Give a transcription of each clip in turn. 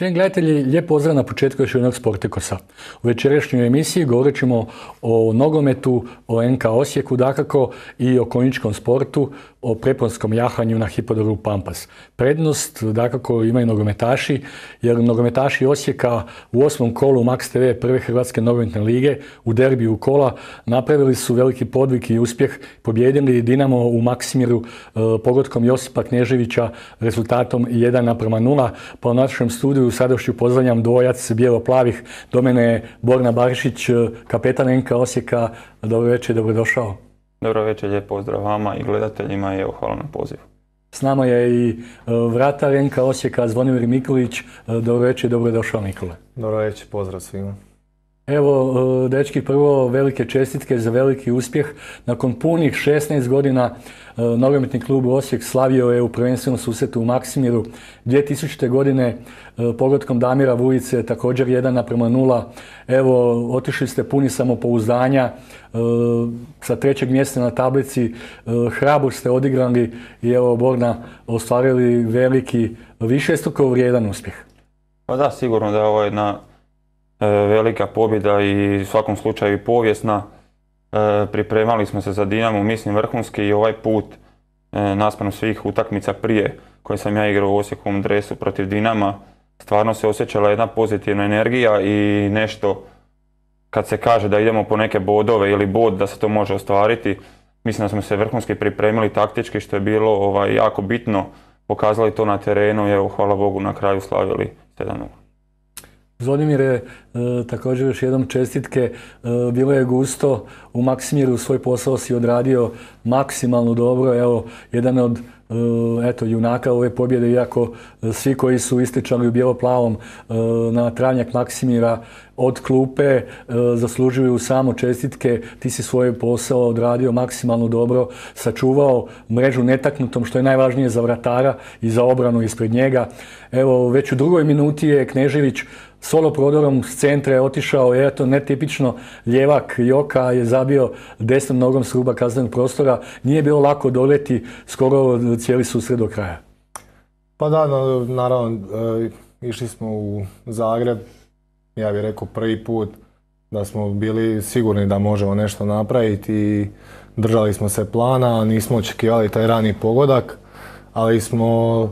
Cijenjeni gledatelji, lijep pozdrav na početku još jednog Sportikosa. U večerašnjoj emisiji govorit ćemo o nogometu, o NK Osijeku dakako i o konjičkom sportu, o preponskom jahanju na hipodromu Pampas. Prednost dakako imaju nogometaši, jer nogometaši Osijeka u osmom kolu Max TV prve Hrvatske nogometne lige u derbiju kola napravili su veliki podvik i uspjeh, pobjedili Dinamo u Maksimiru e, pogodkom Josipa Knježevića rezultatom 1 naprema 0. Pa u našem studiju sadošću pozdravljam dvojac bijelo-plavih. Do mene je Borna Barišić, e, kapetan NK Osijeka. Dobro večer, dobrodošao. Dobro večer, lijep pozdrav vama i gledateljima i evo hvala na pozivu. S nama je i e, vratar Osijeka Zvonimir Mikulić. E, dobro večer, dobrodošao Nikole. Dobro večer, pozdrav svima. Evo, e, dečki, prvo velike čestitke za veliki uspjeh. Nakon punih 16 godina e, nogometni klub Osijek slavio je u prvenstvenom susretu u Maksimiru. 2000. godine e, pogodkom Damira Vujice također 1 naprema 0. Evo, otišli ste puni samopouzdanja sa trećeg mjesta na tablici. Hrabro ste odigrali i evo Borna ostvarili veliki, višestruko vrijedan uspjeh. Pa da, sigurno da je ovo jedna E, velika pobjeda i u svakom slučaju povijesna. E, pripremali smo se za Dinamo, mislim vrhunski i ovaj put e, naspram svih utakmica prije koje sam ja igrao u Osijekovom dresu protiv Dinama. Stvarno se osjećala jedna pozitivna energija i nešto kad se kaže da idemo po neke bodove ili bod da se to može ostvariti. Mislim da smo se vrhunski pripremili taktički što je bilo ovaj, jako bitno. Pokazali to na terenu i evo hvala Bogu na kraju slavili 7 Zvonimir je također još jednom čestitke. E, bilo je gusto u Maksimiru, svoj posao si odradio maksimalno dobro. Evo, jedan od e, eto, junaka ove pobjede, iako svi koji su ističali u bijeloplavom e, na travnjak Maksimira od klupe zaslužuju samo čestitke. Ti si svoj posao odradio maksimalno dobro, sačuvao mrežu netaknutom, što je najvažnije za vratara i za obranu ispred njega. Evo, već u drugoj minuti je Knežević solo prodorom s centra je otišao, je to netipično, ljevak Joka je zabio desnom nogom s ruba kaznenog prostora. Nije bilo lako doleti skoro cijeli susred do kraja. Pa da, naravno, e, išli smo u Zagreb, ja bih rekao prvi put da smo bili sigurni da možemo nešto napraviti i držali smo se plana, nismo očekivali taj rani pogodak, ali smo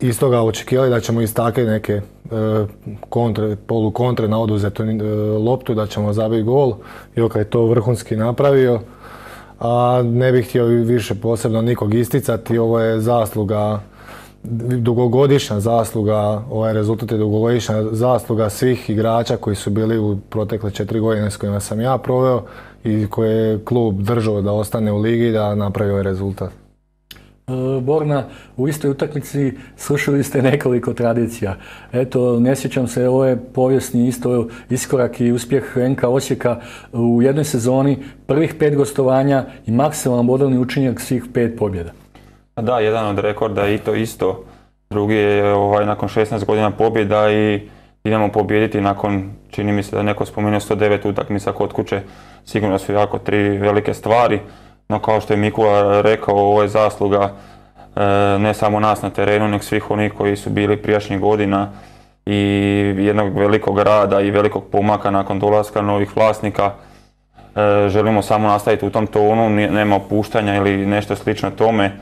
iz toga očekivali da ćemo iz takve neke e, kontre, polu kontre na oduzetu e, loptu, da ćemo zabiti gol. Joka je to vrhunski napravio. A ne bih htio više posebno nikog isticati, ovo je zasluga, dugogodišnja zasluga, ovaj rezultat je dugogodišnja zasluga svih igrača koji su bili u protekle četiri godine s kojima sam ja proveo i koje je klub držao da ostane u ligi da napravi ovaj rezultat. E, Borna, u istoj utakmici slušali ste nekoliko tradicija. Eto, ne sjećam se, ovo je povijesni isto iskorak i uspjeh NK Osijeka u jednoj sezoni, prvih pet gostovanja i maksimalan bodovni učinjak svih pet pobjeda. Da, jedan od rekorda i to isto. Drugi je ovaj, nakon 16 godina pobjeda i idemo pobijediti nakon, čini mi se da neko spomenuo 109 utakmica kod kuće. Sigurno su jako tri velike stvari. No kao što je Mikula rekao, ovo je zasluga e, ne samo nas na terenu, nego svih onih koji su bili prijašnjih godina i jednog velikog rada i velikog pomaka nakon dolaska novih vlasnika. E, želimo samo nastaviti u tom tonu, nema opuštanja ili nešto slično tome.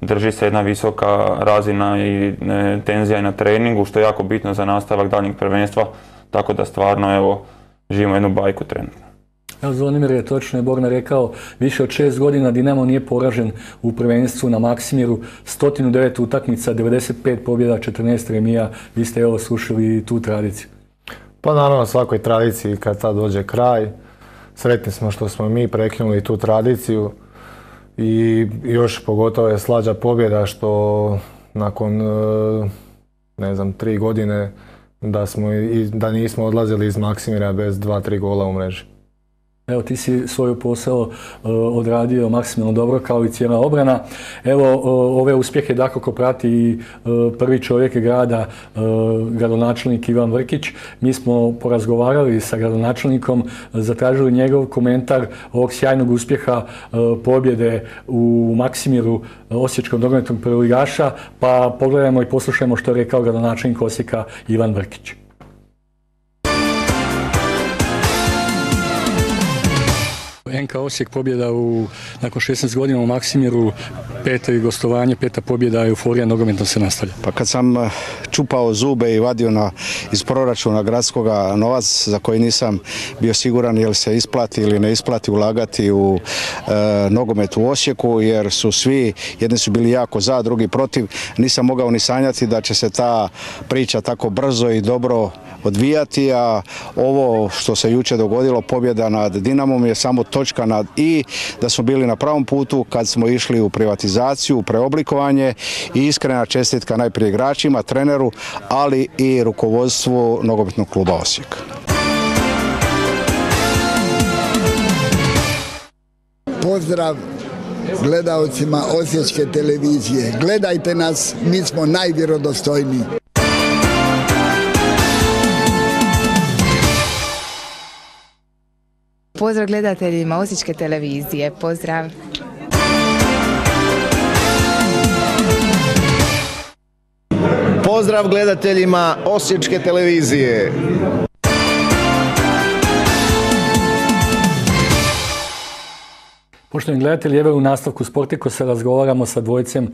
Drži se jedna visoka razina i e, tenzija na treningu, što je jako bitno za nastavak daljnjeg prvenstva. Tako da stvarno evo, živimo jednu bajku trenutno. Evo Zvonimir je točno je Borna rekao, više od šest godina Dinamo nije poražen u prvenstvu na Maksimiru, 109 utakmica, 95 pobjeda, 14 remija, vi ste evo slušali tu tradiciju. Pa naravno svakoj tradiciji kad ta dođe kraj, sretni smo što smo mi prekinuli tu tradiciju i još pogotovo je slađa pobjeda što nakon e, ne znam tri godine da, smo, da nismo odlazili iz Maksimira bez dva, tri gola u mreži. Evo, ti si svoj posao e, odradio maksimalno dobro, kao i cijela obrana. Evo, ove uspjehe dakako prati i e, prvi čovjek grada, e, gradonačelnik Ivan Vrkić. Mi smo porazgovarali sa gradonačelnikom, zatražili njegov komentar ovog sjajnog uspjeha pobjede u Maksimiru Osječkom nogometnog prvoligaša, pa pogledajmo i poslušajmo što je rekao gradonačelnik Osijeka Ivan Vrkić. NK Osijek pobjeda u, nakon 16 godina u Maksimiru, peta gostovanje, peta pobjeda, euforija nogometno se nastavlja. Pa kad sam eh, čupao zube i vadio na, iz proračuna gradskoga novac za koji nisam bio siguran jel se isplati ili ne isplati ulagati u e, nogomet u Osijeku jer su svi, jedni su bili jako za, drugi protiv, nisam mogao ni sanjati da će se ta priča tako brzo i dobro odvijati, a ovo što se jučer dogodilo, pobjeda nad Dinamom je samo točka nad i da smo bili na pravom putu kad smo išli u privatizaciju, u preoblikovanje i iskrena čestitka najprije igračima, treneru, ali i rukovodstvu nogometnog kluba Osijek. Pozdrav gledaocima Osječke televizije. Gledajte nas, mi smo najvjerodostojniji. Pozdrav gledateljima Osječke televizije. Pozdrav. Pozdrav gledateljima Osječke televizije. Poštovani gledatelji, evo u nastavku Sportiko se razgovaramo sa dvojcem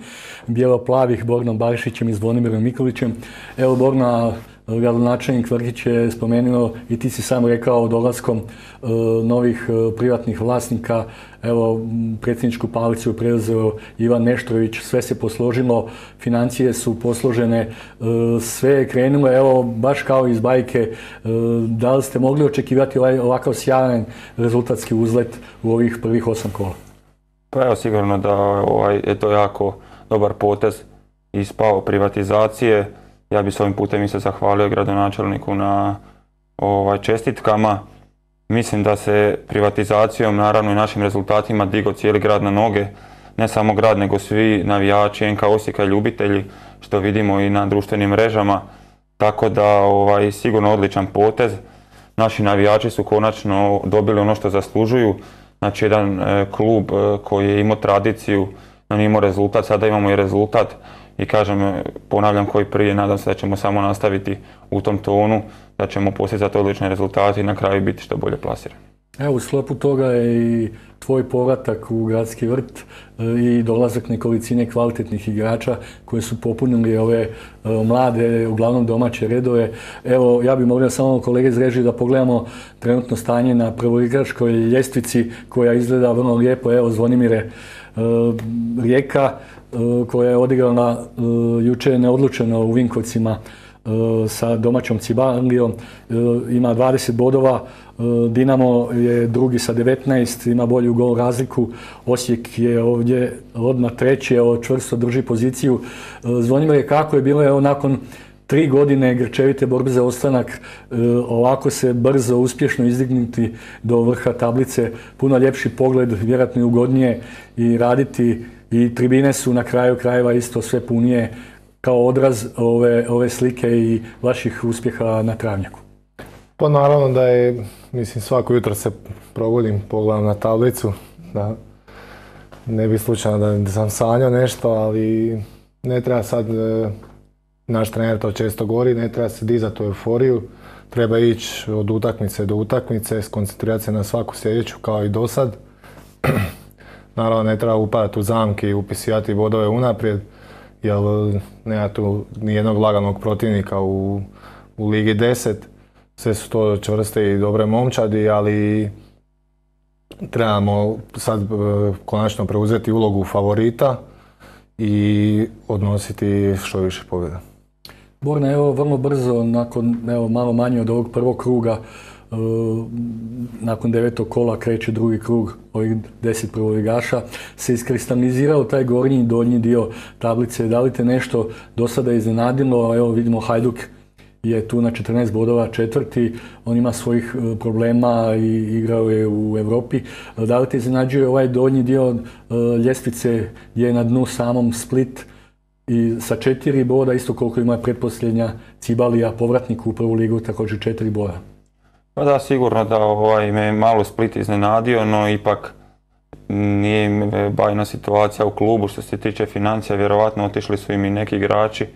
bijelo-plavih Bornom Barišićem i Zvonimirom Mikolićem. Evo Borna, gradonačelnik Vrhić je spomenuo i ti si sam rekao dolaskom e, novih e, privatnih vlasnika. Evo, predsjedničku palicu je preuzeo Ivan Neštrović, sve se posložilo, financije su posložene, e, sve je krenulo, evo, baš kao iz bajke. Da li ste mogli očekivati ovaj, ovakav sjajan rezultatski uzlet u ovih prvih osam kola? Pa evo, sigurno da ovaj, je to jako dobar potez ispao privatizacije ja bih s ovim putem i se zahvalio gradonačelniku na ovaj, čestitkama. Mislim da se privatizacijom, naravno i našim rezultatima, digo cijeli grad na noge. Ne samo grad, nego svi navijači NK Osijeka i ljubitelji, što vidimo i na društvenim mrežama. Tako da ovaj, sigurno odličan potez. Naši navijači su konačno dobili ono što zaslužuju. Znači jedan e, klub e, koji je imao tradiciju, da imao rezultat, sada imamo i rezultat i kažem, ponavljam koji prije, nadam se da ćemo samo nastaviti u tom tonu, da ćemo postizati odlične rezultate i na kraju biti što bolje plasirani. Evo, u sklopu toga je i tvoj povratak u gradski vrt e, i dolazak nekolicine kvalitetnih igrača koji su popunili ove e, mlade, uglavnom domaće redove. Evo, ja bih molio samo kolege iz režije da pogledamo trenutno stanje na prvoligaškoj ljestvici koja izgleda vrlo lijepo. Evo, Zvonimire, e, Rijeka koja je odigrana e, juče neodlučeno u Vinkovcima e, sa domaćom Cibalijom, ima 20 bodova, Dinamo je drugi sa 19, ima bolju gol razliku, Osijek je ovdje odmah treći, evo čvrsto drži poziciju. Zvonimir je kako je bilo nakon tri godine grčevite borbe za ostanak, ovako se brzo, uspješno izdignuti do vrha tablice, puno ljepši pogled, vjerojatno i ugodnije i raditi i tribine su na kraju krajeva isto sve punije kao odraz ove, ove slike i vaših uspjeha na travnjaku. Pa naravno da je, mislim svako jutro se probudim, pogledam na tablicu, da ne bi slučajno da sam sanjao nešto, ali ne treba sad, e, naš trener to često govori, ne treba se dizati u euforiju, treba ići od utakmice do utakmice, skoncentrirati se na svaku sljedeću kao i do sad. Naravno ne treba upadati u zamke i upisivati bodove unaprijed, jer nema tu nijednog laganog protivnika u, u Ligi 10. Sve su to čvrste i dobre momčadi, ali trebamo sad e, konačno preuzeti ulogu favorita i odnositi što više pobjeda. Borna, evo vrlo brzo, nakon evo, malo manje od ovog prvog kruga, nakon devetog kola kreće drugi krug ovih deset prvoligaša, se iskristalizirao taj gornji i donji dio tablice. Da li te nešto do sada iznenadilo? Evo vidimo Hajduk je tu na 14 bodova četvrti, on ima svojih e, problema i igrao je u Europi. Da li te iznenađuje ovaj donji dio e, ljestvice gdje je na dnu samom Split i sa četiri boda, isto koliko ima pretposljednja Cibalija, povratnik u prvu ligu, također četiri boda. Pa da, sigurno da ovaj, me malo Split iznenadio, no ipak nije im bajna situacija u klubu što se tiče financija, vjerovatno otišli su im i neki igrači,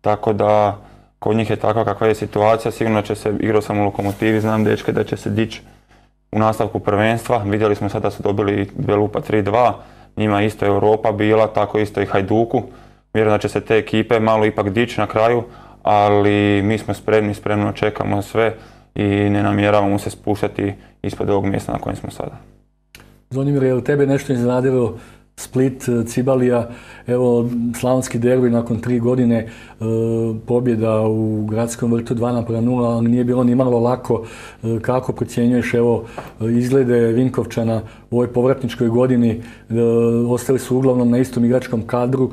tako da kod njih je takva kakva je situacija, sigurno će se, igrao sam u lokomotivi, znam dečke da će se dići u nastavku prvenstva, vidjeli smo sad da su dobili Belupa 3-2, njima isto Europa bila, tako isto i Hajduku, vjerujem da će se te ekipe malo ipak dići na kraju, ali mi smo spremni, spremno čekamo sve i ne namjeravamo se spuštati ispod ovog mjesta na kojem smo sada. Zvonimir, je li tebe nešto iznenadilo Split, Cibalija, evo slavonski derbi nakon tri godine e, pobjeda u gradskom vrtu 2 naprema 0, ali nije bilo ni malo lako. E, kako procjenjuješ evo izglede Vinkovčana u ovoj povratničkoj godini? E, ostali su uglavnom na istom igračkom kadru.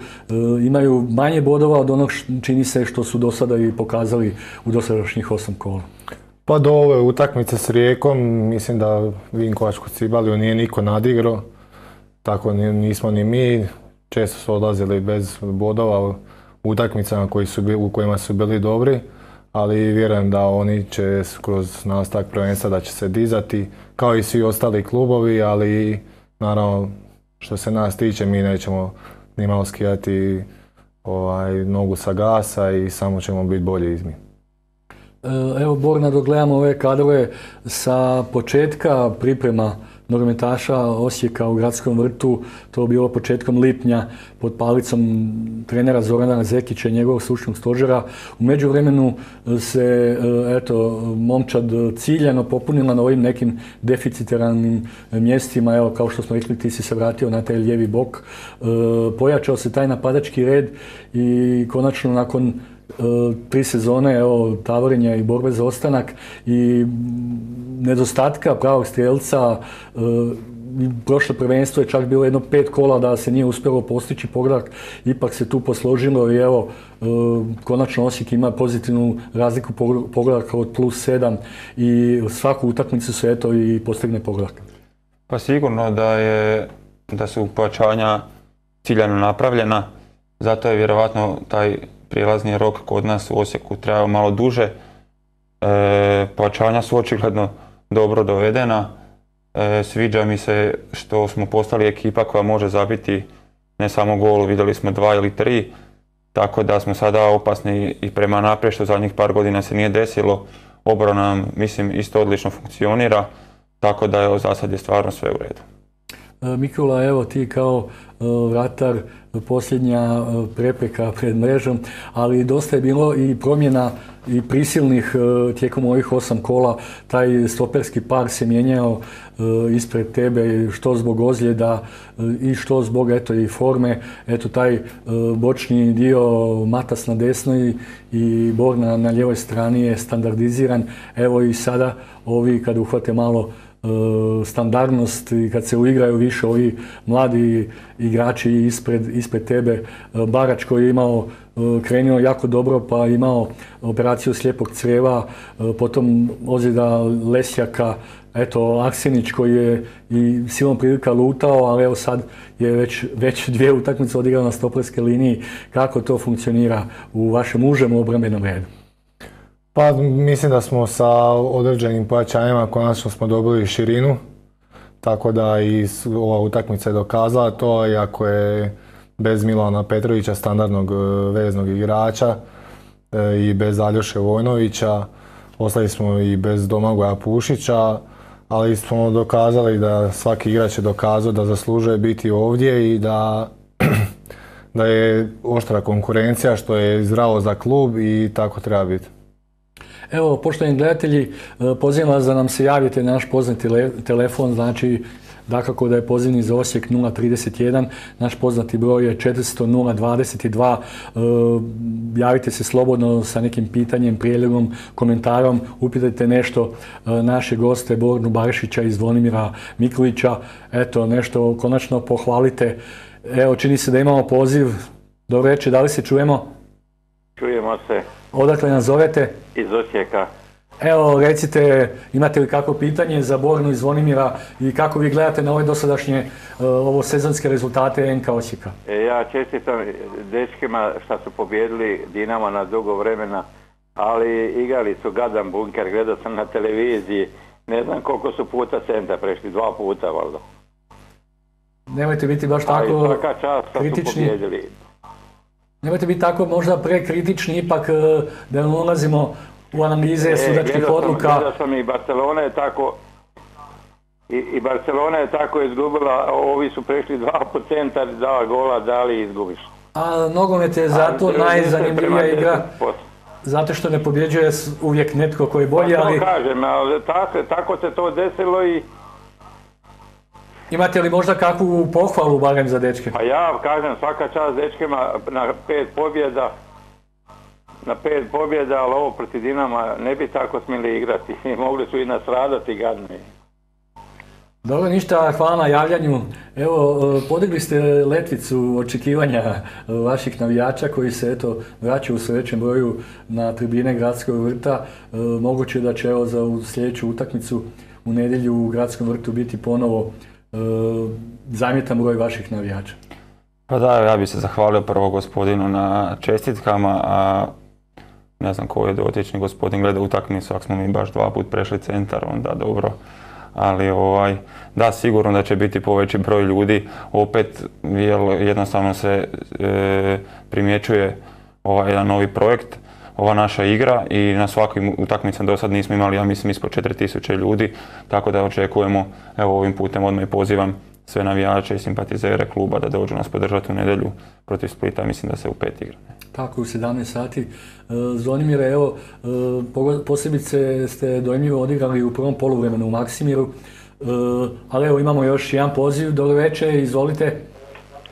Imaju manje bodova od onog čini se što su do sada i pokazali u dosadašnjih osam kola. Pa do ove utakmice s Rijekom, mislim da Vinkovačku Cibaliju nije niko nadigrao. Tako nismo ni mi. Često su odlazili bez bodova u utakmicama koji su, u kojima su bili dobri. Ali vjerujem da oni će kroz nastavak prvenstva da će se dizati kao i svi ostali klubovi, ali naravno što se nas tiče mi nećemo nimalo skijati ovaj, nogu sa gasa i samo ćemo biti bolji izmi. E, evo Borna dok gledamo ove kadrove sa početka priprema nogometaša Osijeka u gradskom vrtu, to je bilo početkom lipnja pod palicom trenera Zorana Zekića i njegovog stručnog stožera. U međuvremenu se e, eto, momčad ciljano popunila na ovim nekim deficitarnim mjestima, evo kao što smo rekli ti si se vratio na taj lijevi bok. E, pojačao se taj napadački red i konačno nakon tri sezone evo, tavorenja i borbe za ostanak i nedostatka pravog strijelca e, prošlo prvenstvo je čak bilo jedno pet kola da se nije uspjelo postići pogledak, ipak se tu posložilo i evo, e, konačno Osijek ima pozitivnu razliku pogledaka od plus sedam i svaku utakmicu se eto i postigne pogledak. Pa sigurno da je da su pojačanja ciljano napravljena, zato je vjerojatno taj prijelazni rok kod nas u Osijeku trajao malo duže. E, pojačanja su očigledno dobro dovedena. E, sviđa mi se što smo postali ekipa koja može zabiti ne samo gol, vidjeli smo dva ili tri, tako da smo sada opasni i prema naprijed što zadnjih par godina se nije desilo. Obrana nam, mislim, isto odlično funkcionira, tako da je za sad je stvarno sve u redu. E, Mikula, evo ti kao e, vratar posljednja prepreka pred mrežom, ali dosta je bilo i promjena i prisilnih tijekom ovih osam kola. Taj stoperski par se mijenjao ispred tebe, što zbog ozljeda i što zbog eto i forme. Eto taj bočni dio Matas na desnoj i Borna na lijevoj strani je standardiziran. Evo i sada ovi kad uhvate malo E, standardnost i kad se uigraju više ovi mladi igrači ispred, ispred tebe. E, Barač koji je imao e, krenuo jako dobro pa imao operaciju slijepog crijeva, potom ozljeda Lesjaka, eto Aksinić koji je i silom prilika lutao, ali evo sad je već, već dvije utakmice odigrao na stopleske liniji. Kako to funkcionira u vašem užem obrambenom redu? Pa mislim da smo sa određenim pojačanjima konačno smo dobili širinu, tako da i ova utakmica je dokazala to, iako je bez Milana Petrovića, standardnog e, veznog igrača e, i bez Aljoše Vojnovića, ostali smo i bez Domagoja Pušića, ali smo dokazali da svaki igrač je dokazao da zaslužuje biti ovdje i da, da je oštra konkurencija što je zdravo za klub i tako treba biti. Evo, poštovani gledatelji, e, pozivam vas da nam se javite na naš poznati telefon, znači Dakako da je pozivni za Osijek 031, naš poznati broj je 400 022. E, javite se slobodno sa nekim pitanjem, prijedlogom, komentarom, upitajte nešto e, naše goste Bornu Barišića i Zvonimira Miklića. Eto, nešto konačno pohvalite. Evo, čini se da imamo poziv. Dobro večer, da li se čujemo? Čujemo se. Odakle nas zovete? iz Osijeka. Evo, recite, imate li kakvo pitanje za Bornu i Zvonimira i kako vi gledate na ove dosadašnje e, ovo sezonske rezultate NK Osijeka? E, ja čestitam dečkima što su pobjedili Dinamo na dugo vremena, ali igrali su gadan bunker, gledao sam na televiziji, ne znam koliko su puta centra prešli, dva puta valjda. Nemojte biti baš Ali tako svaka čast što su kritični. pobjedili. Nemojte biti tako možda prekritični, ipak e, da ne ulazimo u analize E, sudačkih sam- odluka. Gledao sam i Barcelona je tako i, i Barcelona je tako izgubila, ovi su prešli dva po centar, dva gola, dali i izgubiš. A nogomet je zato najzanimljivija igra, 10%. zato što ne pobjeđuje uvijek netko koji je bolji, Pa ali kažem, ali tako, tako se to desilo i imate li možda kakvu pohvalu barem za dečke? pa ja kažem svaka čast dečkima na pet pobjeda na pet pobjeda, ali ovo protiv Dinama ne bi tako smjeli igrati. Mogli su i nastradati gadni. Dobro, ništa, hvala na javljanju. Evo, e, podigli ste letvicu očekivanja e, vaših navijača koji se eto vraćaju u sve većem broju na tribine Gradskog vrta. E, Moguće da će evo za u sljedeću utakmicu u nedjelju u Gradskom vrtu biti ponovo e, zamjetan broj vaših navijača. Pa da, ja bih se zahvalio prvo gospodinu na čestitkama, a ne znam ko je dotični gospodin gleda utakmicu, ako smo mi baš dva put prešli centar, onda dobro. Ali ovaj, da, sigurno da će biti poveći broj ljudi. Opet, jer jednostavno se e, primjećuje ovaj jedan novi projekt, ova naša igra i na svakim utakmicama do sad nismo imali, ja mislim, ispod 4000 ljudi, tako da očekujemo, evo ovim putem odmah i pozivam sve navijače i simpatizere kluba da dođu nas podržati u nedjelju protiv Splita, mislim da se u pet igra. Tako, u 17 sati. E, Zvonimire, evo, e, posebice ste dojmljivo odigrali u prvom poluvremenu u Maksimiru, E, ali evo imamo još jedan poziv, dobro večer, izvolite,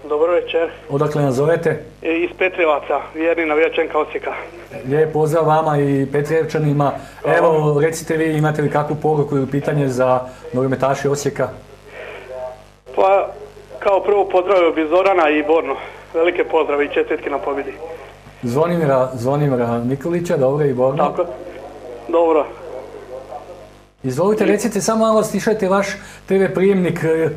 Dobro večer. odakle nas zovete? Iz Petrivaca, vjerni navijačenka Osijeka. Lijep pozdrav vama i Petrijevčanima. Evo, recite vi, imate li kakvu poruku ili pitanje za nogometaše Osijeka? Pa, kao prvo pozdravio bi Zorana i Borno. Velike pozdrave i čestitke na pobjedi. Zvonimira, Zvonimira Nikolića, dobro i Borno. Tako? Dobro. Izvolite, recite, samo malo stišajte vaš TV prijemnik, e, e,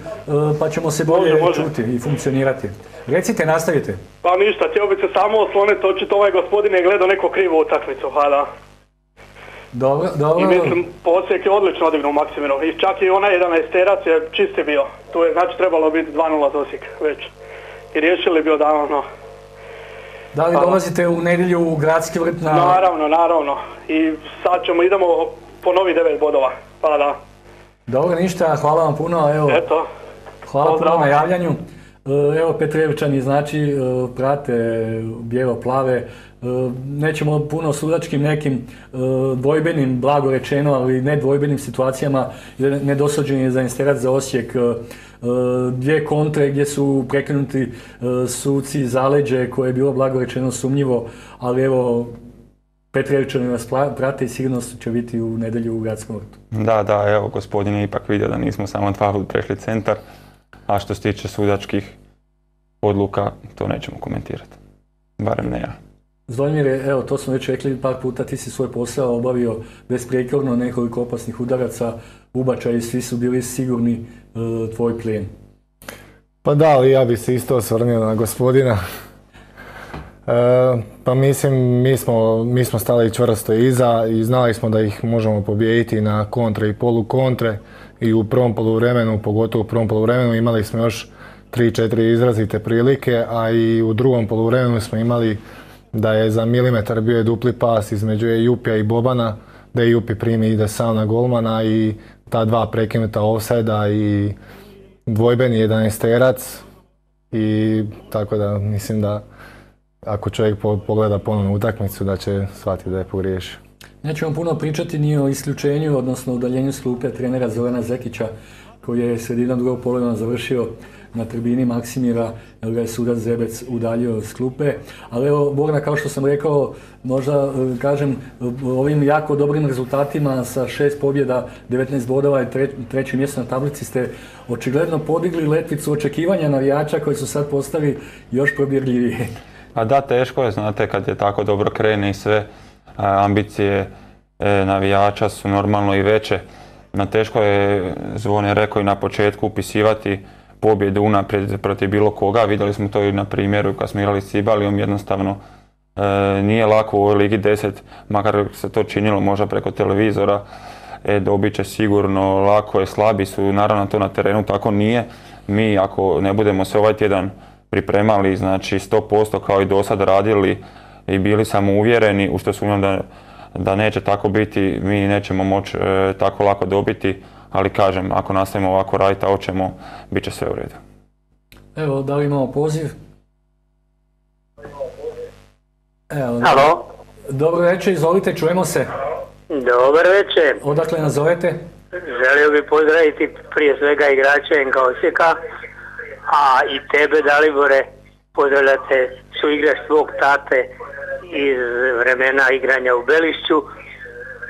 pa ćemo se bolje Može, može. čuti i funkcionirati. Recite, nastavite. Pa ništa, htio bi se samo osloniti, očito ovaj gospodin je gledao neko krivu utakmicu, ha da. Dobro, I dobro. mislim, Osijek je odlično odigrao u Maksimiru. I čak i onaj 11 terac je čisti bio. Tu je znači trebalo biti 2-0 za Osijek već. I riješili bi odavno. Da li dolazite u nedjelju u gradski vrt na... Naravno, naravno. I sad ćemo, idemo po novi 9 bodova. Pa da. Dobro, ništa, hvala vam puno, evo, Eto, hvala pozdrav. puno na javljanju. E, Evo, Petrevčani, znači, e, prate bijelo-plave, E, nećemo puno sudačkim nekim dvojbenim, blago rečeno, ali ne dvojbenim situacijama, jer nedosuđen je za Insterac za Osijek, dvije kontre gdje su prekinuti e, suci zaleđe koje je bilo blago rečeno sumnjivo, ali evo, Petrevčani nas pla- prate i sigurno će biti u nedjelju u gradskom vrtu. Da, da, evo gospodin je ipak vidio da nismo samo dva prešli centar, a što se tiče sudačkih odluka, to nećemo komentirati. Barem ne ja. Zvonimire, evo to smo već rekli par puta, ti si svoj posao obavio besprijekorno, nekoliko opasnih udaraca, ubačaji, svi su bili sigurni e, tvoj plijen. Pa da, ali ja bih se isto osvrnio na gospodina. E, pa mislim, mi smo, mi smo stali čvrsto iza i znali smo da ih možemo pobijediti na kontre i polukontre i u prvom poluvremenu, pogotovo u prvom poluvremenu imali smo još 3-4 izrazite prilike, a i u drugom poluvremenu smo imali da je za milimetar bio je dupli pas između Jupija i Bobana, da je Jupi primi ide sam na golmana i ta dva prekinuta offside i dvojbeni 11 i tako da mislim da ako čovjek po- pogleda ponovnu utakmicu da će shvatiti da je pogriješio. Nećemo puno pričati ni o isključenju, odnosno udaljenju s klupe trenera Zorana Zekića, koji je sredinom drugog polovremena završio na tribini Maksimira, jer ga je sudac Zebec udaljio s klupe. Ali evo, Borna, kao što sam rekao, možda e, kažem, ovim jako dobrim rezultatima sa šest pobjeda, 19 bodova i tre- treće mjesto na tablici ste očigledno podigli letvicu očekivanja navijača koji su sad postali još probirljiviji. A da, teško je, znate, kad je tako dobro krene i sve, ambicije e, navijača su normalno i veće. Na teško je, Zvon je rekao i na početku, upisivati pobjedu unaprijed protiv bilo koga. Vidjeli smo to i na primjeru kad smo igrali s Cibalijom, jednostavno e, nije lako u ovoj Ligi 10, makar se to činilo možda preko televizora, e, dobit će sigurno, lako je, slabi su, naravno to na terenu tako nije. Mi ako ne budemo se ovaj tjedan pripremali, znači 100% kao i do sad radili i bili samouvjereni, u što sumnjam da, da neće tako biti, mi nećemo moći e, tako lako dobiti, ali kažem, ako nastavimo ovako raditi, a hoćemo, bit će sve u redu. Evo, da li imamo poziv? Evo, Halo, dobro večer, izvolite, čujemo se. dobar večer. Odakle nazovete? Želio bih pozdraviti prije svega igrače NK Osijeka, a i tebe Dalibore pozdravljate su igrač svog tate iz vremena igranja u Belišću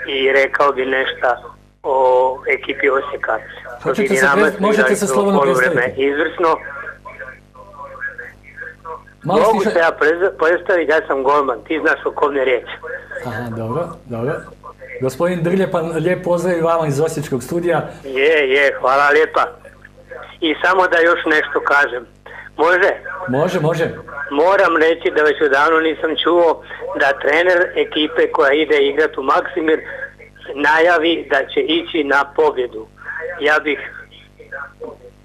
i rekao bi nešto o ekipi Osijeka. Hoćete se možete se slobodno predstaviti. Izvrsno. Malo Mogu se ja predstaviti, ja sam golman, ti znaš o kom je riječ. Aha, dobro, dobro. Gospodin Drljepan, lijep pozdrav i vama iz Osječkog studija. Je, je, hvala lijepa. I samo da još nešto kažem. Može? Može, može. Moram reći da već odavno nisam čuo da trener ekipe koja ide igrati u Maksimir najavi da će ići na pobjedu. Ja bih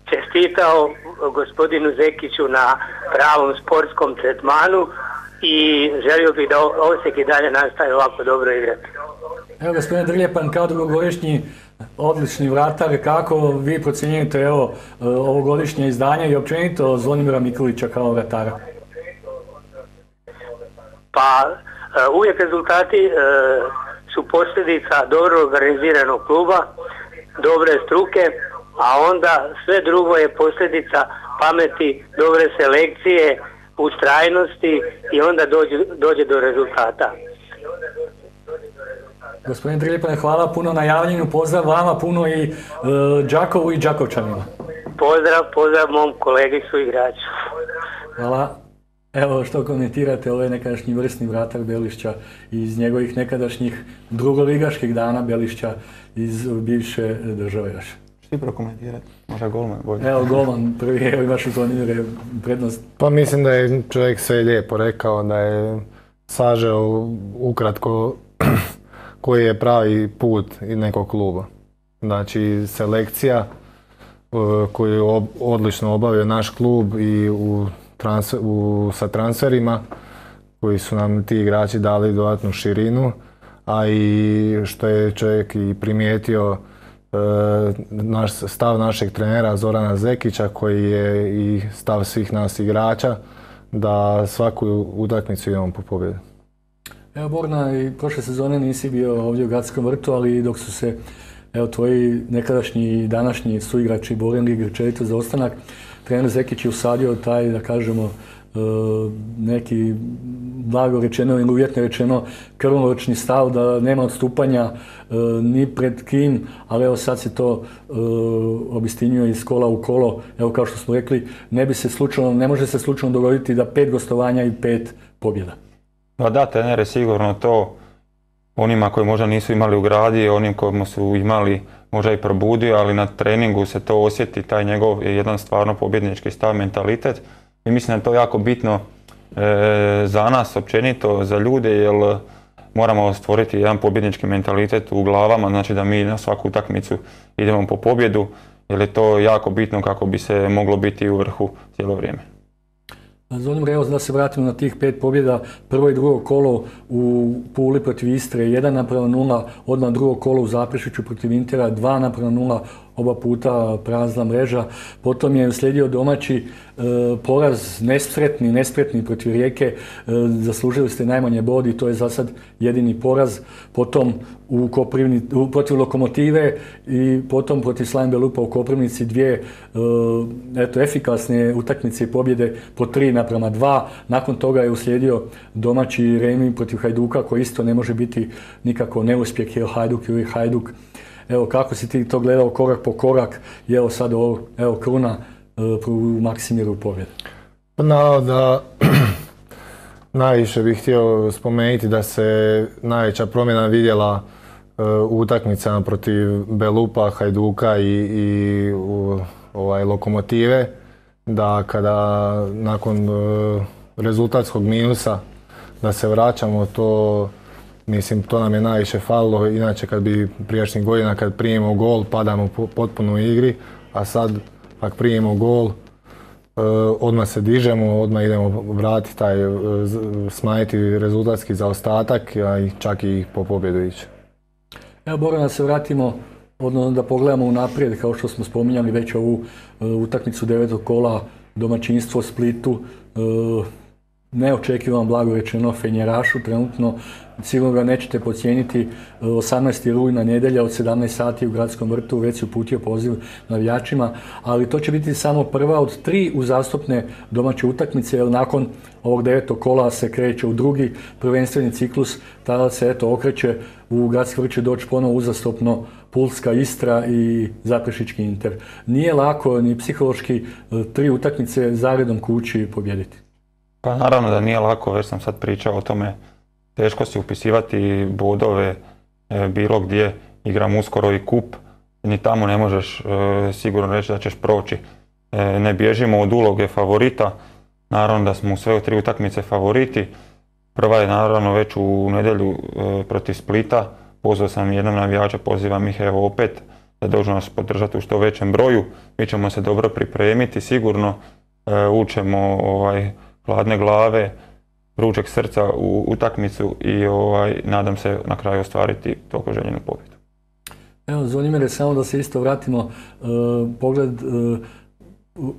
čestitao gospodinu Zekiću na pravom sportskom tretmanu i želio bih da Osijek i dalje nastaje ovako dobro igrati. Evo, gospodine Drljepan, kao dugogodišnji odlični vratar, kako vi procjenjujete evo, e, ovogodišnje izdanje i općenito Zvonimira Mikulića kao vratara? Pa e, uvijek rezultati e, su posljedica dobro organiziranog kluba, dobre struke, a onda sve drugo je posljedica pameti, dobre selekcije, ustrajnosti i onda dođe, dođe do rezultata. Gospodine Drljepan, hvala puno na javljanju, pozdrav vama puno i e, Đakovu i Đakovčanima. Pozdrav, pozdrav mom kolegi su igraču. Hvala. Evo što komentirate, ovo je nekadašnji vrsni vratar Belišća iz njegovih nekadašnjih drugoligaških dana Belišća iz bivše države još. Što ti prokomentirati? Možda golman bolje. Evo golman prvi, evo imaš u Zvonimire prednost. Pa mislim da je čovjek sve lijepo rekao, da je sažeo ukratko koji je pravi put i nekog kluba. Znači selekcija e, koju je odlično obavio naš klub i u transfer, u, sa transferima koji su nam ti igrači dali dodatnu širinu, a i što je čovjek i primijetio e, naš, stav našeg trenera Zorana Zekića koji je i stav svih nas igrača da svaku utakmicu idemo po pobjedu. Evo Borna, i prošle sezone nisi bio ovdje u Gradskom vrtu, ali dok su se evo, tvoji nekadašnji i današnji suigrači borili i grčevito za ostanak, trener Zekić je usadio taj, da kažemo, e, neki blago rečeno ili uvjetno rečeno krvoločni stav da nema odstupanja e, ni pred kim, ali evo sad se to e, obistinjuje iz kola u kolo. Evo kao što smo rekli, ne bi se slučajno, ne može se slučajno dogoditi da pet gostovanja i pet pobjeda. Pa da, trener je sigurno to onima koji možda nisu imali u gradi, onim kojima su imali možda i probudio, ali na treningu se to osjeti, taj njegov je jedan stvarno pobjednički stav, mentalitet. I mislim da je to jako bitno e, za nas općenito, za ljude, jer moramo stvoriti jedan pobjednički mentalitet u glavama, znači da mi na svaku utakmicu idemo po pobjedu, jer je to jako bitno kako bi se moglo biti u vrhu cijelo vrijeme. Zvonimir, evo da se vratimo na tih pet pobjeda. Prvo i drugo kolo u Puli protiv Istre, 1 naprema 0, odmah drugo kolo u Zaprešiću protiv Intera, 2 naprema 0, oba puta prazna mreža. Potom je uslijedio domaći e, poraz nespretni, nespretni protiv Rijeke. E, zaslužili ste najmanje bod i to je za sad jedini poraz. Potom u Koprivni, protiv Lokomotive i potom protiv Slaven Belupa u Koprivnici dvije e, eto, efikasne utakmice i pobjede po 3 naprema 2. Nakon toga je uslijedio domaći Remi protiv Hajduka koji isto ne može biti nikako neuspjeh jer Hajduk ili Hajduk. Evo kako si ti to gledao korak po korak i evo sad ovo, evo kruna e, u Maksimiru pobjede. Pa naravno da Najviše bih htio spomenuti da se najveća promjena vidjela e, u utakmicama protiv Belupa, Hajduka i, i ovaj, Lokomotive, da kada nakon e, rezultatskog minusa da se vraćamo, to mislim to nam je najviše falilo. Inače kad bi prijašnjih godina kad primimo gol padamo po- potpuno u igri, a sad ako primimo gol e, odmah se dižemo, odmah idemo vratiti taj, e, smanjiti rezultatski zaostatak, a čak i po pobjedu ići. Evo, Bora, da se vratimo, odnosno da pogledamo unaprijed, kao što smo spominjali već ovu e, utakmicu devetog kola, domaćinstvo Splitu, neočekivan blago rečeno Fenjerašu trenutno, sigurno ga nećete pocijeniti, e, 18. rujna nedjelja od 17 sati u gradskom vrtu, već se uputio poziv navijačima, ali to će biti samo prva od tri uzastopne domaće utakmice, jer nakon ovog devetog kola se kreće u drugi prvenstveni ciklus, tada se eto okreće u gradski vrt će doći ponovo uzastopno Pulska Istra i Zaprešički Inter. Nije lako ni psihološki e, tri utakmice zaredom kući pobijediti. Pa naravno da nije lako, već sam sad pričao o tome. Teško si upisivati bodove e, bilo gdje. Igram uskoro i kup, ni tamo ne možeš e, sigurno reći da ćeš proći. E, ne bježimo od uloge favorita, naravno da smo u sve tri utakmice favoriti. Prva je naravno već u nedjelju protiv Splita. Pozvao sam jednog navijača, pozivam ih evo opet da dođu nas podržati u što većem broju. Mi ćemo se dobro pripremiti, sigurno ućemo ovaj, hladne glave, vrućeg srca u utakmicu i ovaj, nadam se na kraju ostvariti toliko željenu pobjedu. Evo, Zvonimire, samo da se isto vratimo, e, pogled e,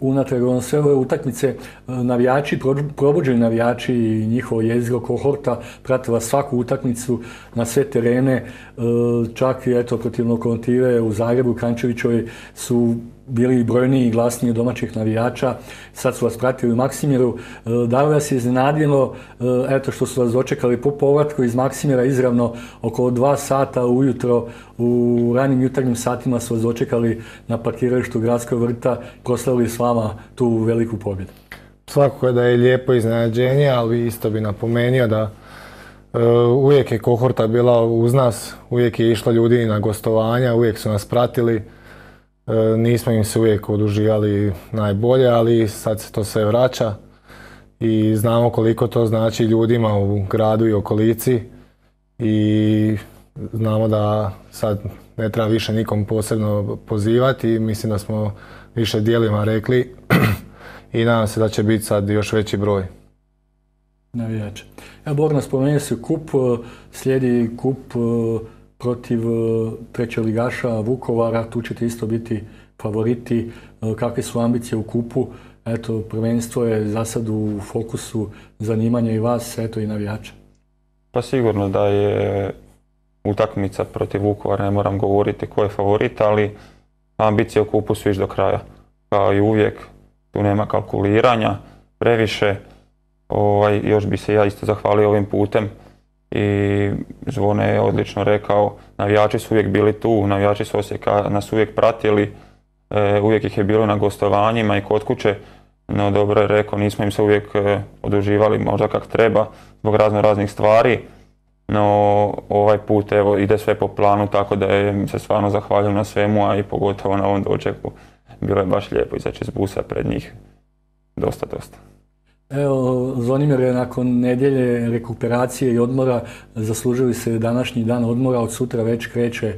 unatrag ono sve ove utakmice, e, navijači, pro- probuđeni navijači i njihovo jezgro kohorta pratila svaku utakmicu na sve terene, e, čak i eto protiv lokomotive u Zagrebu, Krančevićevoj su bili brojniji i glasniji domaćih navijača, sad su vas pratili u Maksimiru. E, Da li vas je iznenadilo, e, eto što su vas dočekali po povratku iz Maksimira izravno oko dva sata ujutro u ranim jutarnjim satima su vas dočekali na parkiralištu Gradskog vrta, proslavili s vama tu veliku pobjedu. Svakako da je lijepo iznenađenje, ali isto bi napomenio da e, uvijek je kohorta bila uz nas, uvijek je išlo ljudi na gostovanja, uvijek su nas pratili. E, nismo im se uvijek oduživali najbolje, ali sad se to sve vraća i znamo koliko to znači ljudima u gradu i okolici i znamo da sad ne treba više nikom posebno pozivati, mislim da smo više dijelima rekli i nadam se da će biti sad još veći broj. navijača. Evo, Borna, spomenuo se kup, e, slijedi kup e, protiv e, trećeg ligaša Vukovara, tu ćete isto biti favoriti. E, Kakve su ambicije u kupu? Eto, prvenstvo je za sad u fokusu zanimanja i vas, eto i navijača. Pa sigurno da je utakmica protiv Vukovara, ne moram govoriti ko je favorit, ali ambicije u kupu su ići do kraja. Kao i uvijek, tu nema kalkuliranja, previše. Ovaj, još bi se ja isto zahvalio ovim putem i Zvone je odlično rekao, navijači su uvijek bili tu, navijači su Osijeka nas uvijek pratili, e, uvijek ih je bilo na gostovanjima i kod kuće, no dobro je rekao, nismo im se uvijek e, oduživali možda kak treba, zbog razno raznih stvari, no ovaj put evo ide sve po planu, tako da je, se stvarno zahvaljujem na svemu, a i pogotovo na ovom dočeku. Bilo je baš lijepo izaći iz busa pred njih. Dosta, dosta. Evo, Zvonimir je nakon nedjelje rekuperacije i odmora zaslužili se današnji dan odmora, od sutra već kreće e,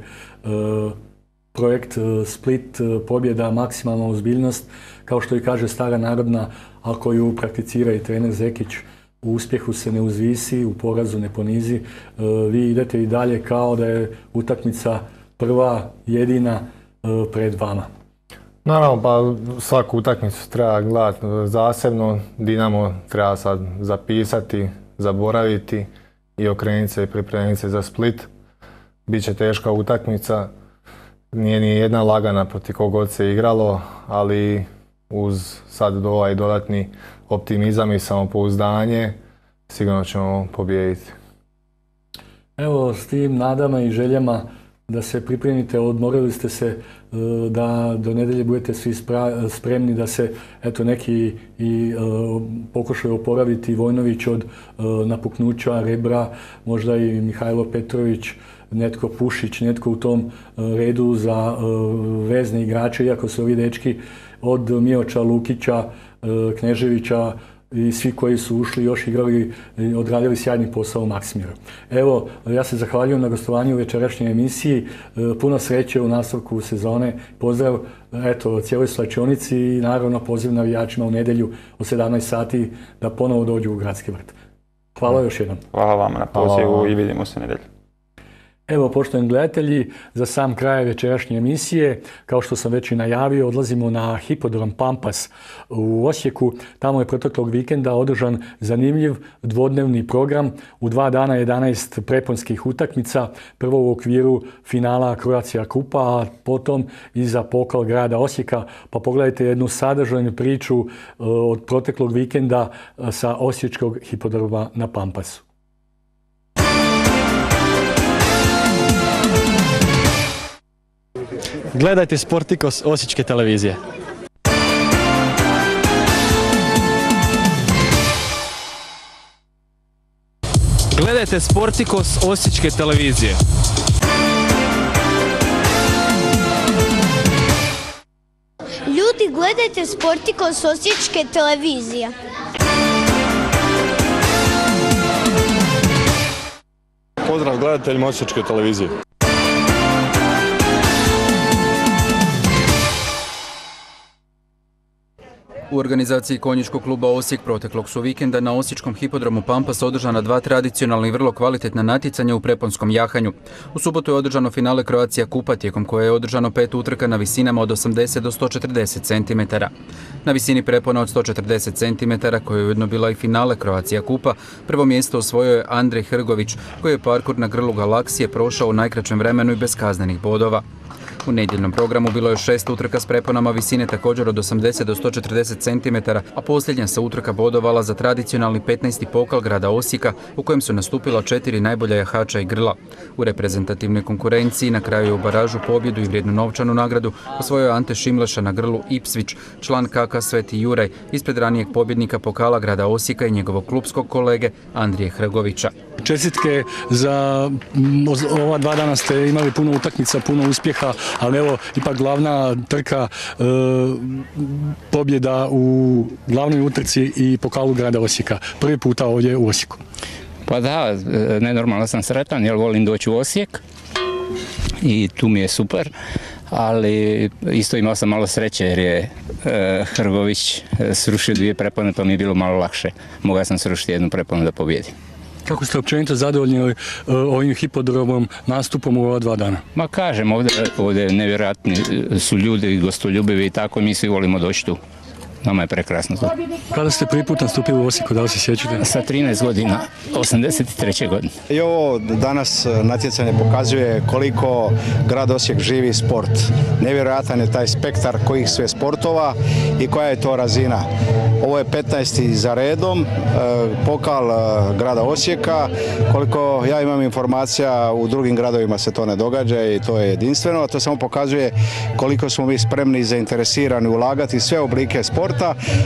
projekt e, Split, e, pobjeda, maksimalna ozbiljnost, kao što i kaže stara narodna, ako ju prakticira i trener Zekić, u uspjehu se ne uzvisi, u porazu ne ponizi, vi idete i dalje kao da je utakmica prva, jedina pred vama. Naravno, pa svaku utakmicu treba gledati zasebno. Dinamo treba sad zapisati, zaboraviti i okrenuti se i pripremiti se za Split. Biće teška utakmica. Nije ni jedna lagana protiv kogod se igralo, ali uz sad ovaj dodatni optimizam i samopouzdanje sigurno ćemo pobijediti. Evo, s tim nadama i željama da se pripremite, odmorili ste se e, da do nedelje budete svi spremni da se eto neki i pokušaju oporaviti Vojnović od napuknuća, Rebra, možda i Mihajlo Petrović, netko Pušić, netko u tom redu za vezne igrače, iako su ovi dečki od Mioča, Lukića, Kneževića, i svi koji su ušli još igrali i odradili sjajni posao u Maksimiru. Evo, ja se zahvaljujem na gostovanju u večerašnjoj emisiji. E, puno sreće u nastavku sezone. Pozdrav eto, cijeloj slačionici i naravno poziv navijačima u nedjelju u 17 sati da ponovo dođu u gradski vrt. Hvala još jednom. Hvala vam na pozivu i vidimo se nedjelju. Evo, poštovani gledatelji, za sam kraj večerašnje emisije, kao što sam već i najavio, odlazimo na Hipodrom Pampas u Osijeku. Tamo je proteklog vikenda održan zanimljiv dvodnevni program. U dva dana 11 preponskih utakmica, prvo u okviru finala Kroacija Kupa, a potom i za pokal grada Osijeka. Pa pogledajte jednu sadržajnu priču e, od proteklog vikenda e, sa Osječkog hipodroma na Pampasu. Gledajte Sportikos Osječke televizije. Gledajte Sportikos Osječke televizije. Ljudi, gledajte Sportikos Osječke televizije. Pozdrav gledateljima Osječke televizije. U organizaciji konjičkog kluba Osijek proteklog su vikenda na Osječkom hipodromu Pampas održana dva tradicionalna i vrlo kvalitetna natjecanja u preponskom jahanju. U subotu je održano finale Kroacija Kupa tijekom koje je održano pet utrka na visinama od 80 do 140 cm. Na visini prepona od 140 cm, koja je ujedno bila i finale Kroacija Kupa, prvo mjesto osvojio je Andrej Hrgović, koji je parkur na grlu galaksije prošao u najkraćem vremenu i bez kaznenih bodova. U nedjeljnom programu bilo je šest utrka s preponama visine također od 80 do 140 cm, a posljednja se utrka bodovala za tradicionalni 15. pokal grada Osijeka u kojem su nastupila četiri najbolja jahača i grla. U reprezentativnoj konkurenciji na kraju je u baražu pobjedu i vrijednu novčanu nagradu osvojio Ante Šimleša na grlu Ipsvić, član KK Sveti Juraj, ispred ranijeg pobjednika pokala grada Osijeka i njegovog klubskog kolege Andrije Hrgovića. Čestitke za ova dva dana ste imali puno utakmica, puno uspjeha, ali evo ipak glavna trka e, pobjeda u glavnoj utrci i pokalu grada Osijeka. Prvi puta ovdje u Osijeku. Pa da, e, nenormalno sam sretan jer volim doći u Osijek i tu mi je super, ali isto imao sam malo sreće jer je e, Hrgović srušio dvije prepone pa mi je bilo malo lakše. Mogao sam srušiti jednu preponu da pobjedim. Kako ste općenito zadovoljni e, ovim hipodromom nastupom u ova dva dana? Ma kažem, ovdje, ovdje nevjerojatni su ljudi gostoljubivi i tako mi svi volimo doći tu. Nama je prekrasno to. Kada ste prvi put nastupili u Osijeku, da li se sjećate? Sa 13 godina, 83. godine. I ovo danas natjecanje pokazuje koliko grad Osijek živi sport. Nevjerojatan je taj spektar kojih sve sportova i koja je to razina. Ovo je 15. za redom, e, pokal e, grada Osijeka. Koliko ja imam informacija, u drugim gradovima se to ne događa i to je jedinstveno, a to samo pokazuje koliko smo mi spremni i zainteresirani ulagati sve oblike sporta,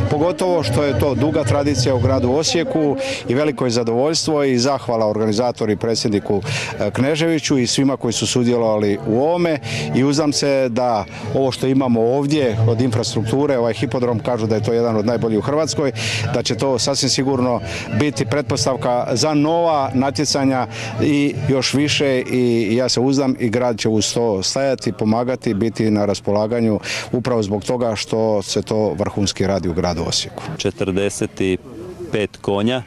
pogotovo što je to duga tradicija u gradu Osijeku i veliko je zadovoljstvo i zahvala organizatori predsjedniku e, Kneževiću i svima koji su sudjelovali u ovome. I uzdam se da ovo što imamo ovdje od infrastrukture, ovaj hipodrom kažu da je to jedan od najboljih u Hrvatskoj, da će to sasvim sigurno biti pretpostavka za nova natjecanja i još više i ja se uzdam i grad će uz to stajati, pomagati, biti na raspolaganju upravo zbog toga što se to vrhunski radi u gradu Osijeku. 45 konja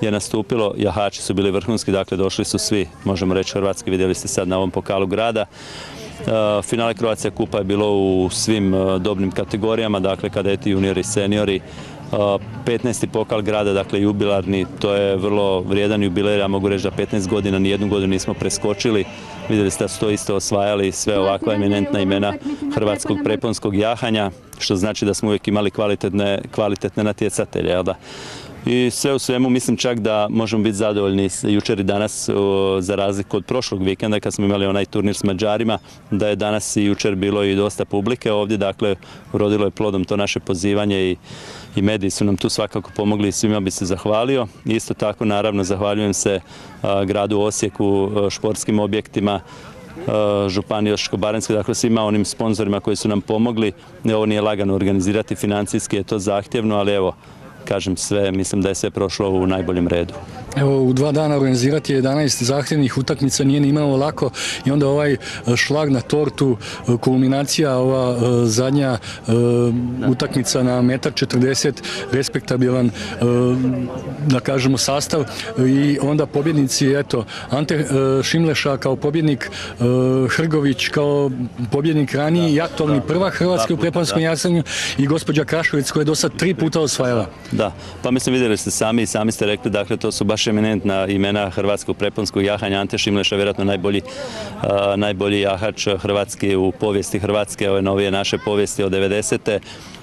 je nastupilo, jahači su bili vrhunski, dakle došli su svi, možemo reći hrvatski, vidjeli ste sad na ovom pokalu grada. E, finale Kroacija Kupa je bilo u svim e, dobnim kategorijama, dakle kadeti, juniori, seniori, 15. pokal grada, dakle jubilarni, to je vrlo vrijedan jubiler, ja mogu reći da 15 godina, ni jednu godinu nismo preskočili. Vidjeli ste da su to isto osvajali sve ovakva eminentna imena hrvatskog preponskog jahanja, što znači da smo uvijek imali kvalitetne, natjecatelje. I sve u svemu mislim čak da možemo biti zadovoljni jučer i danas za razliku od prošlog vikenda kad smo imali onaj turnir s Mađarima, da je danas i jučer bilo i dosta publike ovdje, dakle urodilo je plodom to naše pozivanje i, i mediji su nam tu svakako pomogli i svima bi se zahvalio. Isto tako naravno zahvaljujem se gradu Osijeku, a, športskim objektima, Županije Osječko-baranjske, dakle svima onim sponzorima koji su nam pomogli. Ovo nije lagano organizirati, financijski je to zahtjevno, ali evo, kažem sve, mislim da je sve prošlo u najboljem redu. Evo, u dva dana organizirati 11 zahtjevnih utakmica nije ni imalo lako i onda ovaj e, šlag na tortu, e, kulminacija, ova e, zadnja utakmica na metar 40, respektabilan, da kažemo, sastav i onda pobjednici, eto, Ante Šimleša kao pobjednik, Hrgović kao pobjednik raniji i aktualni prvak Hrvatske u da. jasanju i gospođa Krašovic koja je do sad tri puta osvajala. Da, pa mislim vidjeli ste sami i sami ste rekli, dakle to su baš eminentna imena hrvatskog preponskog jahanja. Ante Šimleša vjerojatno najbolji, najbolji jahač hrvatski u povijesti Hrvatske, ove novije naše povijesti od 90.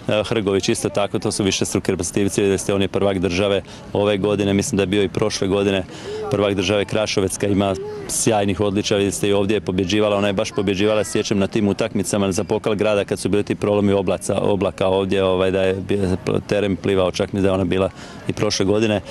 E, Hrgović isto tako, to su više struke reprezentativci, vidjeli ste on je prvak države ove godine, mislim da je bio i prošle godine prvak države Krašovecka, ima sjajnih odličja, vidjeli ste i ovdje je pobjeđivala, ona je baš pobjeđivala, sjećam na tim utakmicama za pokal grada kad su bili ti prolomi oblaca, oblaka ovdje, ovaj, da je teren plivao, čak mi da je ona bila i prošle godine.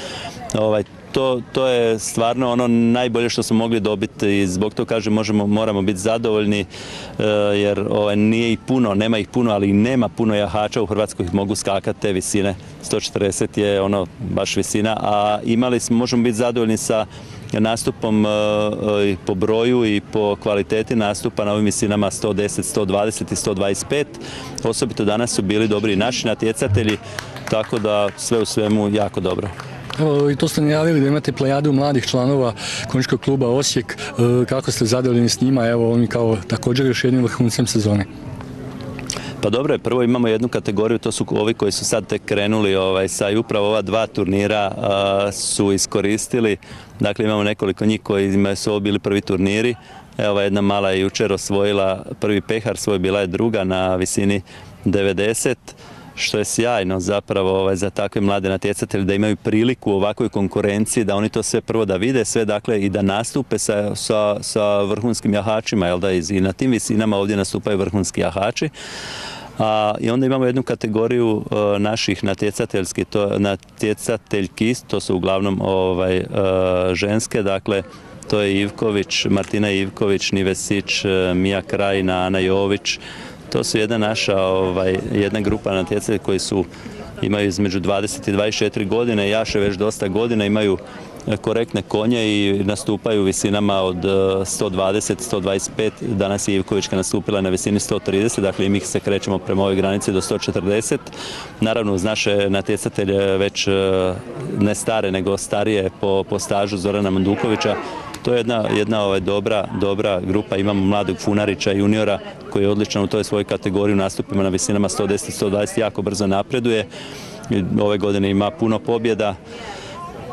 Ovaj, to, to je stvarno ono najbolje što smo mogli dobiti i zbog toga kažem moramo biti zadovoljni e, jer ovaj, nije ih puno, nema ih puno, ali nema puno jahača u Hrvatskoj mogu skakati te visine. 140 je ono baš visina, a imali smo, možemo biti zadovoljni sa nastupom e, e, i po broju i po kvaliteti nastupa na ovim visinama 110, 120 i 125. Osobito danas su bili dobri naši natjecatelji, tako da sve u svemu jako dobro. Evo, i to ste najavili da imate plejadu mladih članova konjičkog kluba Osijek. E, Kako ste zadovoljni s njima? Evo, oni kao također još jednim vrhuncem sezone. Pa dobro je, prvo imamo jednu kategoriju, to su ovi koji su sad tek krenuli ovaj, sa i upravo ova dva turnira a, su iskoristili. Dakle, imamo nekoliko njih koji su ovo bili prvi turniri. Evo, jedna mala je jučer osvojila prvi pehar, svoj bila je druga na visini 90 što je sjajno zapravo ovaj, za takve mlade natjecatelje da imaju priliku u ovakvoj konkurenciji, da oni to sve prvo da vide, sve dakle i da nastupe sa, sa, sa vrhunskim jahačima, jel da i na tim visinama ovdje nastupaju vrhunski jahači. A, I onda imamo jednu kategoriju e, naših natjecateljskih, to, natjecateljki, to su uglavnom ovaj, e, ženske, dakle to je Ivković, Martina Ivković, Nivesić, e, Mija Krajina, Ana Jović, to su jedna naša, ovaj, jedna grupa natjecatelja koji su imaju između 20 i 24 godine, jaše već dosta godina, imaju korektne konje i nastupaju visinama od e, 120, 125, danas je Ivkovićka nastupila na visini 130, dakle i mi se krećemo prema ovoj granici do 140. Naravno uz naše natjecatelje već e, ne stare nego starije po, po stažu Zorana Mandukovića, to je jedna, jedna ovaj, dobra, dobra grupa, imamo mladog Funarića juniora koji je odličan u toj svojoj kategoriji u nastupima na visinama 110, 120, jako brzo napreduje. Ove godine ima puno pobjeda.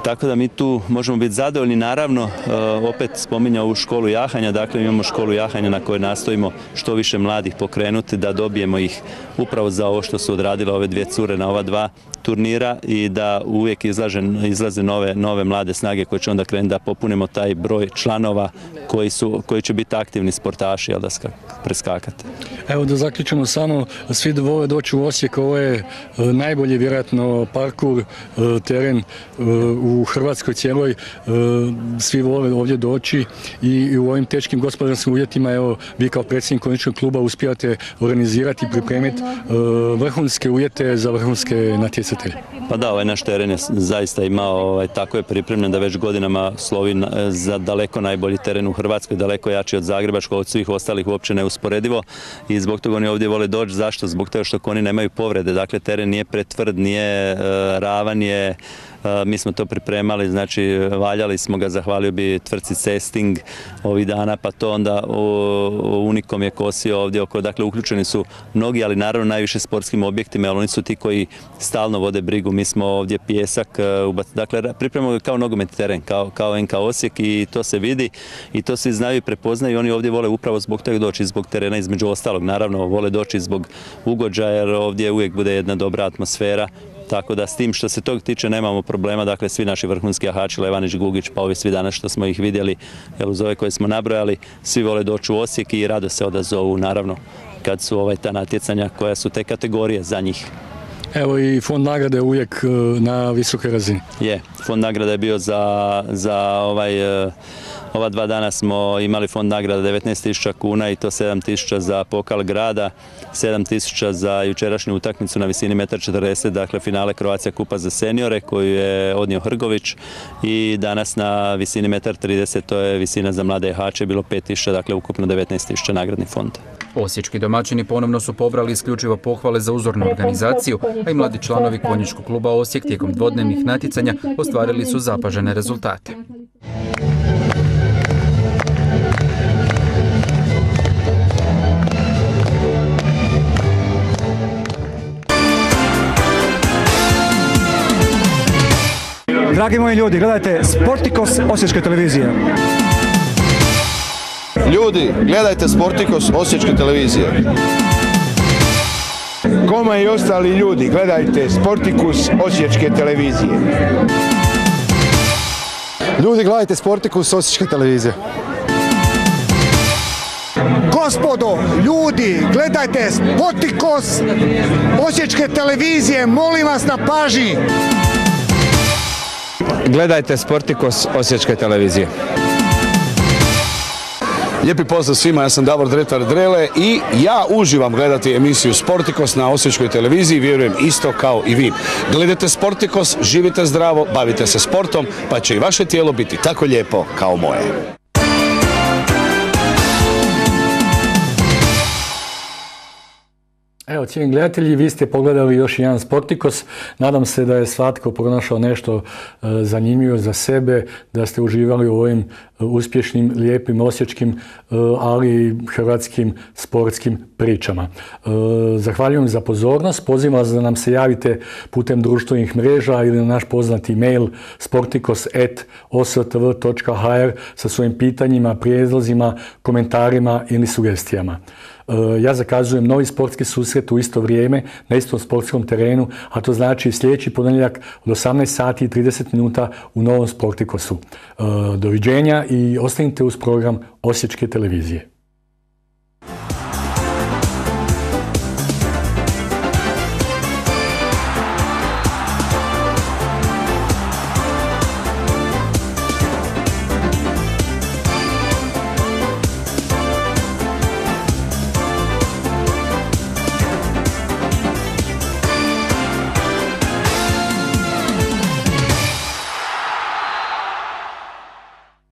Tako da mi tu možemo biti zadovoljni. Naravno, e, opet spominjao ovu školu jahanja, dakle imamo školu jahanja na kojoj nastojimo što više mladih pokrenuti, da dobijemo ih upravo za ovo što su odradile ove dvije cure na ova dva turnira i da uvijek izlaze nove, nove mlade snage koje će onda krenuti da popunimo taj broj članova koji, su, koji će biti aktivni sportaši, jel da ska, preskakati. Evo da zaključimo samo, svi vole doći u Osijek, ovo je e, najbolji vjerojatno parkur, e, teren e, u Hrvatskoj cijeloj, e, svi vole ovdje doći i, u ovim teškim gospodarskim uvjetima, evo vi kao predsjednik konjičkog kluba uspijate organizirati i pripremiti e, vrhunske uvjete za vrhunske natjecatelje. Pa da, ovaj naš teren je zaista imao, ovaj, tako je pripremljen da već godinama slovi za daleko najbolji teren u Hrvatskoj, daleko jači od Zagrebačkog, od svih ostalih uopće neusporedivo i zbog toga oni ovdje vole doći. Zašto? Zbog toga što oni nemaju povrede, dakle teren nije pretvrd, nije e, ravan je, mi smo to pripremali, znači valjali smo ga, zahvalio bi tvrci Cesting ovih dana, pa to onda Unikom je kosio ovdje oko, dakle uključeni su mnogi, ali naravno najviše sportskim objektima, jer oni su ti koji stalno vode brigu, mi smo ovdje pjesak, e, ubac- dakle pripremamo ga kao nogometni teren, kao, kao NK Osijek i to se vidi i to svi znaju i prepoznaju i oni ovdje vole upravo zbog toga doći, zbog terena između ostalog, naravno vole doći zbog ugođaja jer ovdje uvijek bude jedna dobra atmosfera, tako da s tim što se tog tiče nemamo problema, dakle svi naši vrhunski jahači, Levanić, Gugić, pa ovi svi danas što smo ih vidjeli, jel uz ove koje smo nabrojali, svi vole doći u Osijek i rado se odazovu naravno kad su ovaj ta natjecanja koja su te kategorije za njih. Evo i fond nagrade je uvijek e, na visokoj razini. Je, fond nagrada je bio za, za ovaj, e, ova dva dana smo imali fond nagrada 19.000 kuna i to 7.000 za pokal grada, 7.000 za jučerašnju utakmicu na visini 1,40 m, dakle finale Kroacija kupa za seniore koju je odnio Hrgović i danas na visini 1,30 m, to je visina za mlade hače, bilo 5.000, dakle ukupno 19.000 nagradni fond. Osječki domaćini ponovno su pobrali isključivo pohvale za uzornu organizaciju, a i mladi članovi konjičkog kluba Osijek tijekom dvodnevnih natjecanja ostvarili su zapažene rezultate. Dragi moji ljudi, gledajte Sportikos Osječke televizije. Ljudi, gledajte Sportikos Osječke televizije. Koma i ostali ljudi, gledajte Sportikus Osječke televizije. Ljudi, gledajte Sportikus Osječke televizije. Gospodo, ljudi, gledajte Sportikos Osječke televizije, molim vas na pažnji. Gledajte Sportikos Osječke televizije. Lijepi pozdrav svima, ja sam Davor Dretar Drele i ja uživam gledati emisiju Sportikos na Osječkoj televiziji, vjerujem isto kao i vi. Gledajte Sportikos, živite zdravo, bavite se sportom, pa će i vaše tijelo biti tako lijepo kao moje. Evo, cijeni gledatelji, vi ste pogledali još jedan Sportikos. Nadam se da je svatko pronašao nešto e, zanimljivo za sebe, da ste uživali u ovim e, uspješnim, lijepim, osječkim, e, ali i hrvatskim sportskim pričama. Zahvaljujem za pozornost. Pozivam vas da nam se javite putem društvenih mreža ili na naš poznati mail sportikos.osrtv.hr sa svojim pitanjima, prijedlozima, komentarima ili sugestijama. Ja zakazujem novi sportski susret u isto vrijeme na istom sportskom terenu, a to znači sljedeći ponedjeljak od 18 sati i 30 minuta u novom Sportikosu. Doviđenja i ostanite uz program Osječke televizije.